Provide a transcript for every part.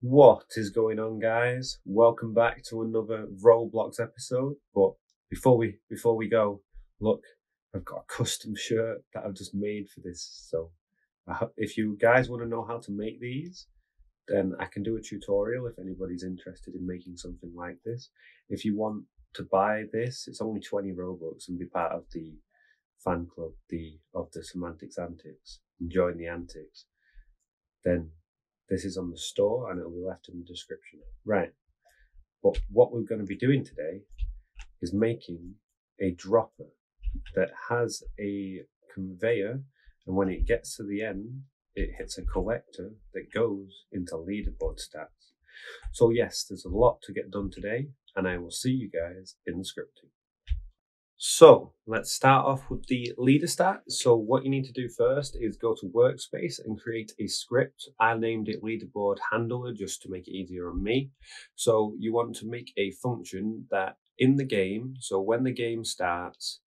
What is going on, guys? Welcome back to another Roblox episode. But before we before we go, look, I've got a custom shirt that I've just made for this. So, if you guys want to know how to make these, then I can do a tutorial if anybody's interested in making something like this. If you want to buy this, it's only 20 Robux and be part of the fan club, the of the Semantics Antics, and join the antics. Then this is on the store and it'll be left in the description. Right. But what we're going to be doing today is making a dropper that has a conveyor and when it gets to the end, it hits a collector that goes into leaderboard stats. So yes, there's a lot to get done today and I will see you guys in the scripting. So let's start off with the leader stat. So what you need to do first is go to workspace and create a script. I named it leaderboard handler just to make it easier on me. So you want to make a function that in the game, so when the game starts,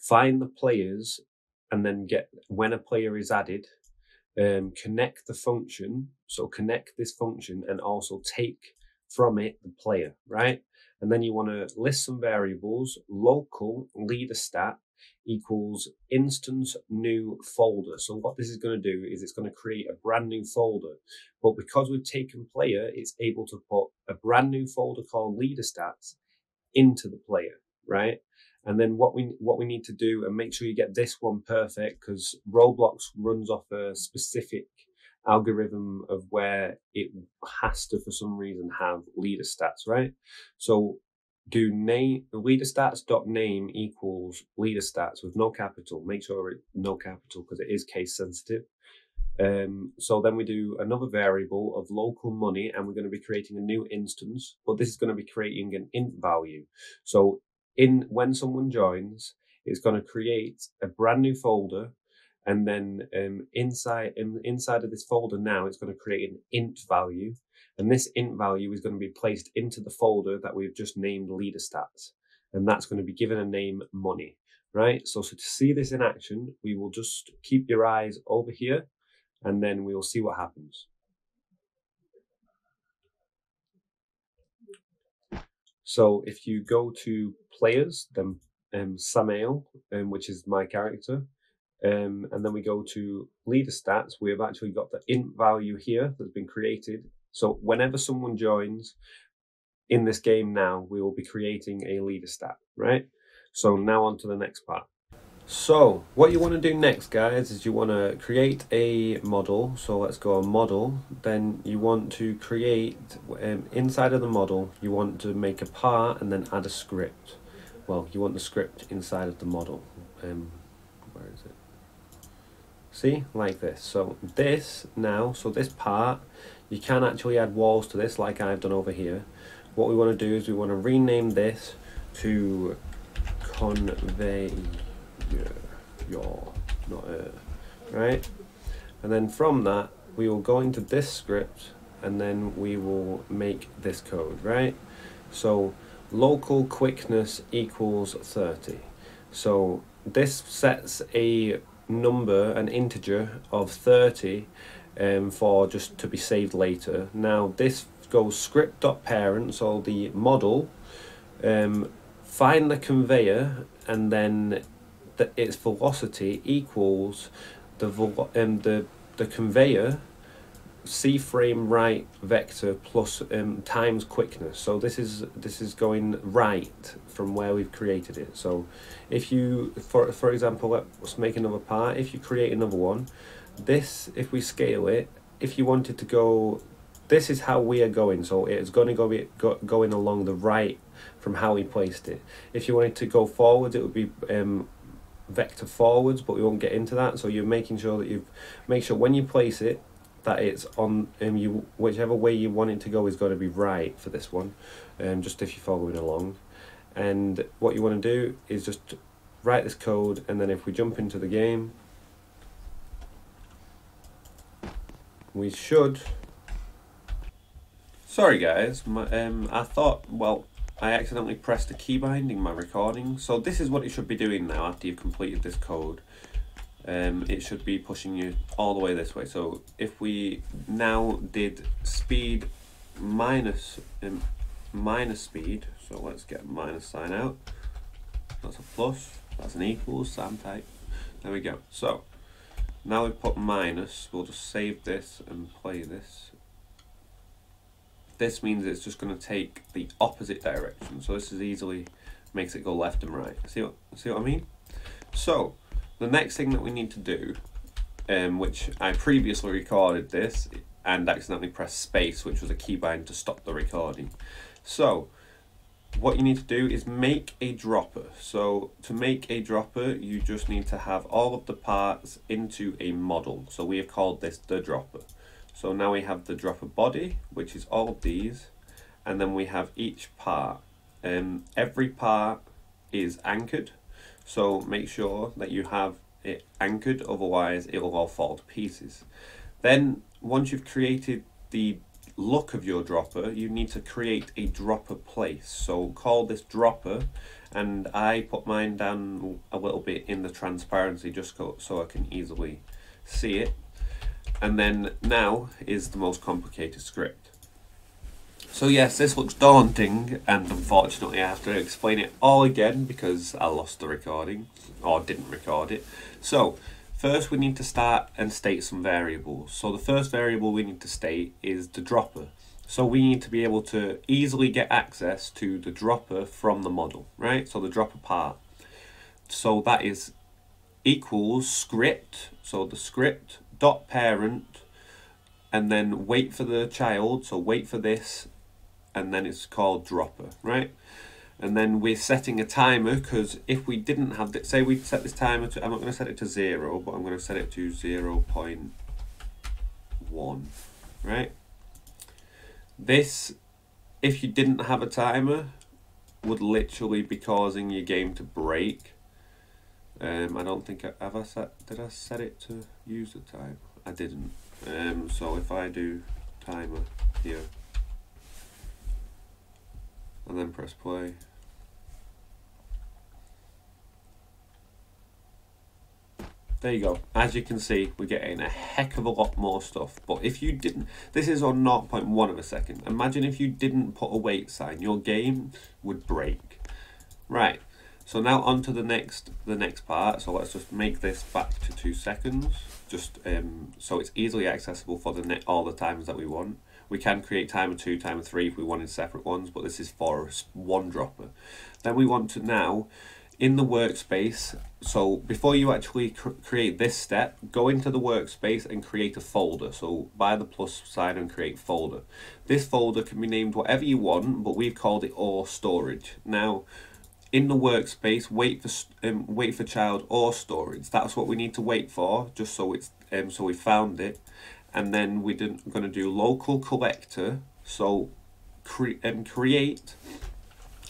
find the players and then get when a player is added, um, connect the function. So connect this function and also take from it the player, right? And then you want to list some variables, local leader stat equals instance new folder. So what this is going to do is it's going to create a brand new folder. But because we've taken player, it's able to put a brand new folder called leader stats into the player, right? And then what we what we need to do and make sure you get this one perfect because Roblox runs off a specific algorithm of where it has to, for some reason, have leader stats, right? So do name leader stats dot name equals leader stats with no capital. Make sure it no capital because it is case sensitive. Um, so then we do another variable of local money, and we're going to be creating a new instance, but this is going to be creating an int value. So in when someone joins, it's going to create a brand new folder and then um, inside in, inside of this folder now, it's going to create an int value, and this int value is going to be placed into the folder that we've just named leader stats, and that's going to be given a name money, right? So, so to see this in action, we will just keep your eyes over here, and then we'll see what happens. So if you go to players, then um, Samael, um, which is my character, um, and then we go to leader stats. We have actually got the int value here that's been created. So whenever someone joins in this game now, we will be creating a leader stat, right? So now on to the next part. So what you want to do next, guys, is you want to create a model. So let's go on model. Then you want to create, um, inside of the model, you want to make a part and then add a script. Well, you want the script inside of the model. Um? See, like this. So this now, so this part, you can actually add walls to this like I've done over here. What we want to do is we want to rename this to convey your, not right? And then from that, we will go into this script and then we will make this code, right? So local quickness equals 30. So this sets a number, an integer of 30 um, for just to be saved later. Now this goes script.parent, so the model, um, find the conveyor and then the, its velocity equals the, um, the, the conveyor c frame right vector plus um, times quickness. So this is this is going right from where we've created it. So if you for for example let's make another part. If you create another one this if we scale it if you wanted to go this is how we are going. So it's going to go, go going along the right from how we placed it. If you wanted to go forward it would be um, vector forwards but we won't get into that. So you're making sure that you make sure when you place it that it's on um, you whichever way you want it to go is going to be right for this one um, just if you're following along. And what you want to do is just write this code and then if we jump into the game we should. Sorry guys my, um, I thought well I accidentally pressed the keybind in my recording. So this is what it should be doing now after you've completed this code um, it should be pushing you all the way this way. So if we now did speed minus um, minus speed. So let's get minus sign out. That's a plus. That's an equals. Same type. There we go. So now we put minus. We'll just save this and play this. This means it's just going to take the opposite direction. So this is easily makes it go left and right. See what see what I mean? So the next thing that we need to do, um, which I previously recorded this and accidentally pressed space, which was a keybind to stop the recording. So what you need to do is make a dropper. So to make a dropper, you just need to have all of the parts into a model. So we have called this the dropper. So now we have the dropper body, which is all of these, and then we have each part. Um, every part is anchored, so make sure that you have it anchored, otherwise it will all fall to pieces. Then once you've created the look of your dropper, you need to create a dropper place. So call this dropper, and I put mine down a little bit in the transparency just so I can easily see it. And then now is the most complicated script. So yes, this looks daunting, and unfortunately I have to explain it all again because I lost the recording, or didn't record it. So, first we need to start and state some variables. So the first variable we need to state is the dropper. So we need to be able to easily get access to the dropper from the model, right? So the dropper part. So that is equals script, so the script dot parent, and then wait for the child, so wait for this and then it's called dropper, right? And then we're setting a timer because if we didn't have say we set this timer to, I'm not going to set it to zero, but I'm going to set it to 0 0.1, right? This, if you didn't have a timer, would literally be causing your game to break. Um, I don't think I ever set, did I set it to use the time? I didn't. Um, so if I do timer here, and then press play. There you go. As you can see, we're getting a heck of a lot more stuff. But if you didn't, this is on 0.1 of a second. Imagine if you didn't put a wait sign, your game would break. Right. So now on to the next, the next part. So let's just make this back to two seconds, just um, so it's easily accessible for the net all the times that we want. We can create timer 2, timer 3 if we wanted separate ones, but this is for one dropper. Then we want to now, in the workspace, so before you actually cr create this step, go into the workspace and create a folder. So by the plus sign and create folder. This folder can be named whatever you want, but we've called it ore storage. Now, in the workspace, wait for um, wait for child ore storage. That's what we need to wait for, just so it's um, so we found it and then we're going to do local collector. So cre um, create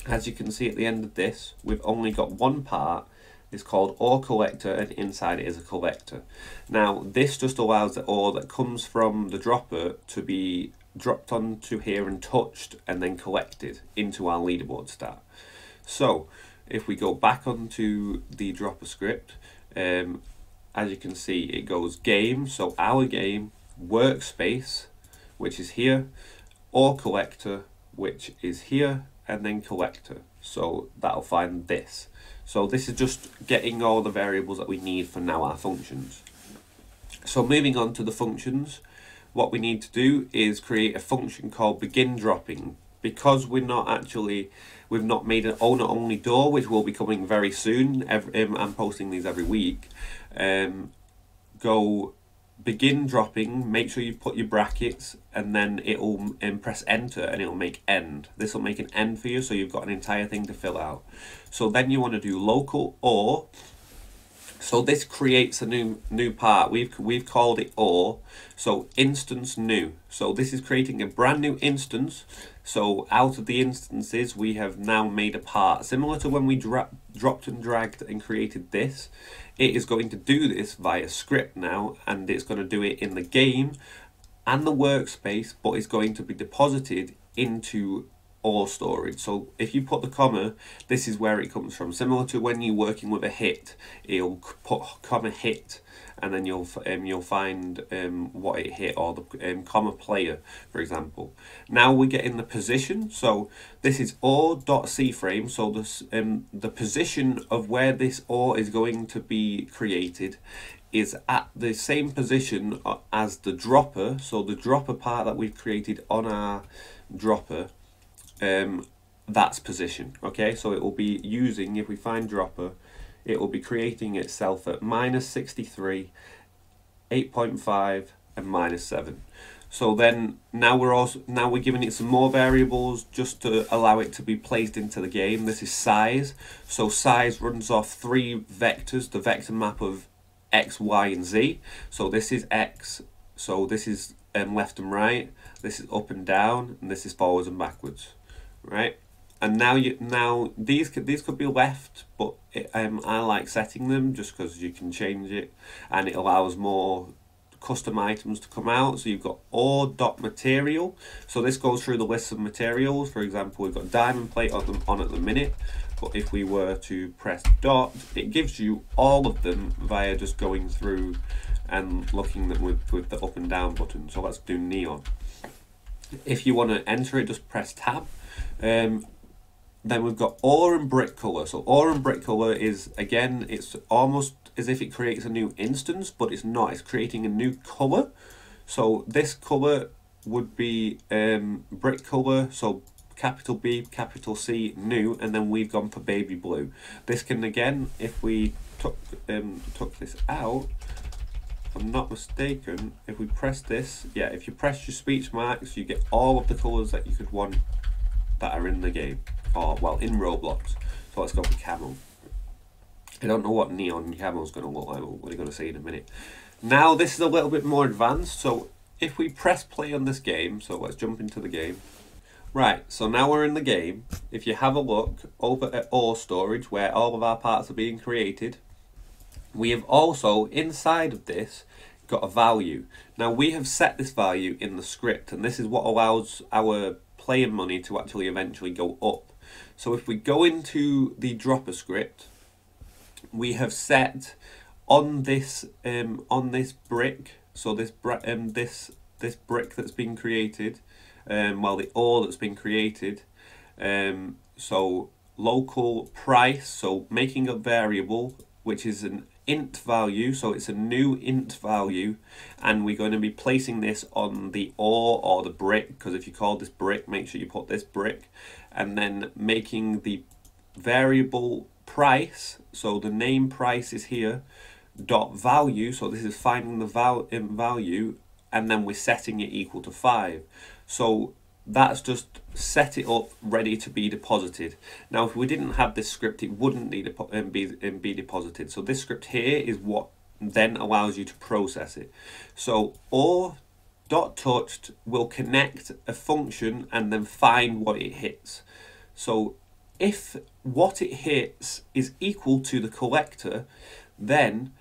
as you can see at the end of this we've only got one part. It's called ore collector and inside it is a collector. Now this just allows the ore that comes from the dropper to be dropped onto here and touched and then collected into our leaderboard stat so if we go back onto the dropper script um, as you can see it goes game. So our game workspace, which is here, ore collector, which is here, and then collector. So that'll find this. So this is just getting all the variables that we need for now our functions. So moving on to the functions, what we need to do is create a function called begin dropping. Because we're not actually, we've not made an owner only door, which will be coming very soon. Every, um, I'm posting these every week. Um, go begin dropping, make sure you put your brackets and then it'll um, press enter and it'll make end. This will make an end for you so you've got an entire thing to fill out. So then you want to do local ore so this creates a new new part. We've we've called it ore so instance new. So this is creating a brand new instance. So out of the instances we have now made a part similar to when we dra dropped and dragged and created this it is going to do this via script now and it's going to do it in the game and the workspace but it's going to be deposited into ore storage. So if you put the comma, this is where it comes from. Similar to when you're working with a hit, it'll put comma hit and then you'll um, you'll find um, what it hit or the um, comma player, for example. Now we get in the position. So this is ore dot c frame. So this um, the position of where this ore is going to be created is at the same position uh, as the dropper. So the dropper part that we've created on our dropper, um, that's position. Okay, so it will be using, if we find dropper, it will be creating itself at minus 63, 8.5 and minus 7. So then now we're also now we're giving it some more variables just to allow it to be placed into the game. This is size. So size runs off three vectors, the vector map of x, y, and z. So this is x, so this is um, left and right, this is up and down, and this is forwards and backwards, right? And now you now these could these could be left, but it, um, I like setting them just because you can change it, and it allows more custom items to come out. So you've got ore dot material. So this goes through the list of materials. For example, we've got diamond plate on, them on at the minute. But if we were to press dot, it gives you all of them via just going through and looking them with, with the up and down button. So let's do neon. If you want to enter it, just press tab. Um, then we've got ore and brick color. So ore and brick color is, again, it's almost as if it creates a new instance, but it's not. It's creating a new color. So this color would be um, brick color. So capital B, capital C, new, and then we've gone for baby blue. This can, again, if we took, um, took this out, I'm not mistaken, if we press this, yeah, if you press your speech marks, you get all of the colours that you could want that are in the game, or, well, in Roblox. So let's go for camel. I don't know what neon camel is going to look like, are going to see in a minute. Now, this is a little bit more advanced, so if we press play on this game, so let's jump into the game. Right, so now we're in the game. If you have a look over at ore storage, where all of our parts are being created, we have also, inside of this, got a value. Now, we have set this value in the script, and this is what allows our playing money to actually eventually go up. So if we go into the dropper script, we have set on this um, on this brick, so this um, this this brick that's been created, um, well the ore that's been created, um, so local price, so making a variable which is an int value, so it's a new int value, and we're going to be placing this on the ore or the brick, because if you call this brick, make sure you put this brick, and then making the variable price, so the name price is here, dot value, so this is finding the val value, and then we're setting it equal to 5. So that's just set it up ready to be deposited. Now, if we didn't have this script, it wouldn't need um, be, um, be deposited. So this script here is what then allows you to process it. So ore dot touched will connect a function and then find what it hits. So if what it hits is equal to the collector, then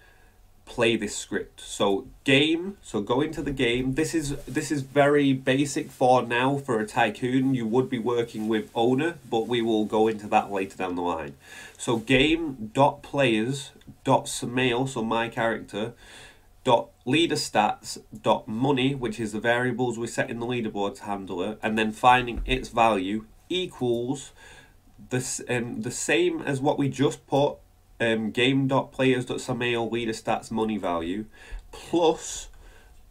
play this script. So game, so go into the game. This is this is very basic for now for a tycoon. You would be working with owner, but we will go into that later down the line. So game dot players dot Samael, so my character, dot leader stats dot money, which is the variables we set in the leaderboard handler, and then finding its value equals this um the same as what we just put um, game.players.samael leader stats money value plus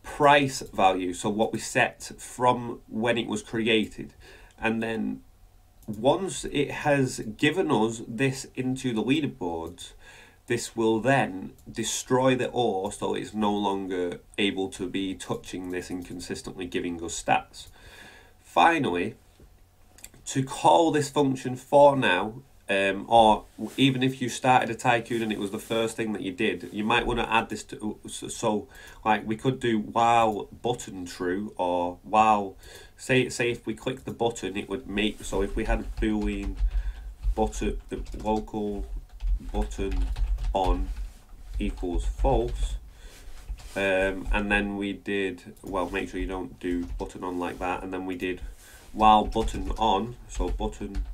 price value, so what we set from when it was created. And then once it has given us this into the leaderboards, this will then destroy the ore so it's no longer able to be touching this and consistently giving us stats. Finally, to call this function for now um, or even if you started a tycoon and it was the first thing that you did, you might want to add this to so like we could do while button true or while say say if we click the button it would make so if we had boolean button the local button on equals false um, and then we did well make sure you don't do button on like that and then we did while button on, so button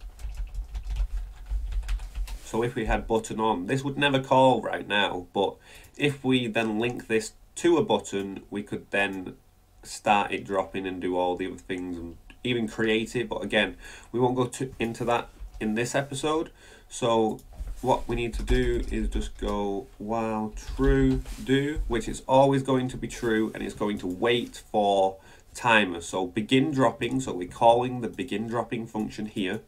so if we had button on, this would never call right now, but if we then link this to a button, we could then start it dropping and do all the other things and even create it. But again, we won't go to, into that in this episode. So what we need to do is just go while true do, which is always going to be true and it's going to wait for timer. So begin dropping, so we're calling the begin dropping function here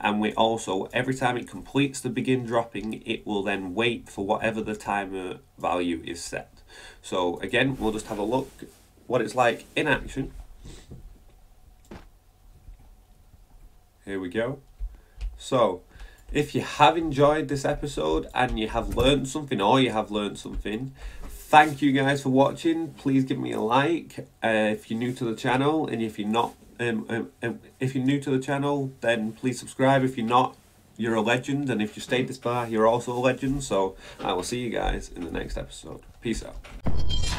and we also every time it completes the begin dropping it will then wait for whatever the timer value is set. So again we'll just have a look what it's like in action. Here we go. So if you have enjoyed this episode and you have learned something or you have learned something thank you guys for watching. Please give me a like uh, if you're new to the channel and if you're not um, um, if you're new to the channel, then please subscribe. If you're not, you're a legend. And if you stayed this far, you're also a legend. So I will see you guys in the next episode. Peace out.